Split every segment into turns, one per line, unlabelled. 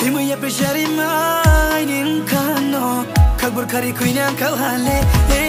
Timuya pesari mai nim kano Kagbur kari ku ini angkau hale Eh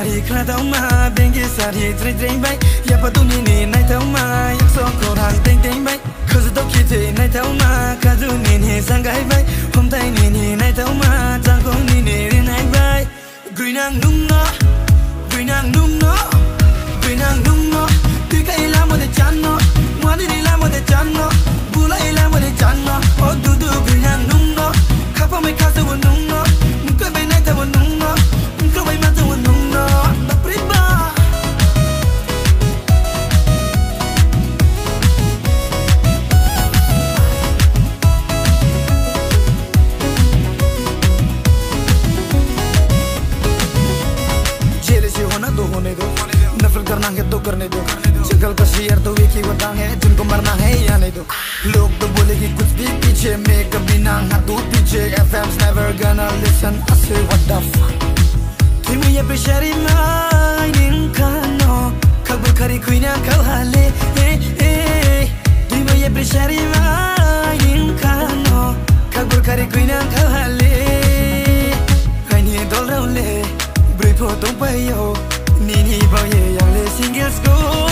sari khla thau ma sao thì tre tre bay, ya pa tu ni ni nai thau ma yak so cầu thang teng teng bay, khu zu đâu khi te nai thau ma ka du ni ni sang gái bay, hôm tay ni ni nai thau ma ta ko ni ni rin hai bai green ang lung करना है तो दो जंगल का शेर तो एक ही वतन है जिनको मरना है या नहीं दो लोग तो बोले कि कुछ भी पीछे मैं कभी ना हाथों पीछे FM's never gonna listen I say what the fuck Kimi ya pressure mining kano Kabul kari kuina kau hale eh eh Kimi ya pressure mining kano Kabul kari kuina kau Nini boye yang le single school